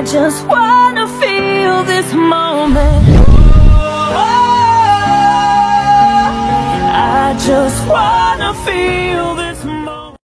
I just wanna feel this moment. Oh, I just wanna feel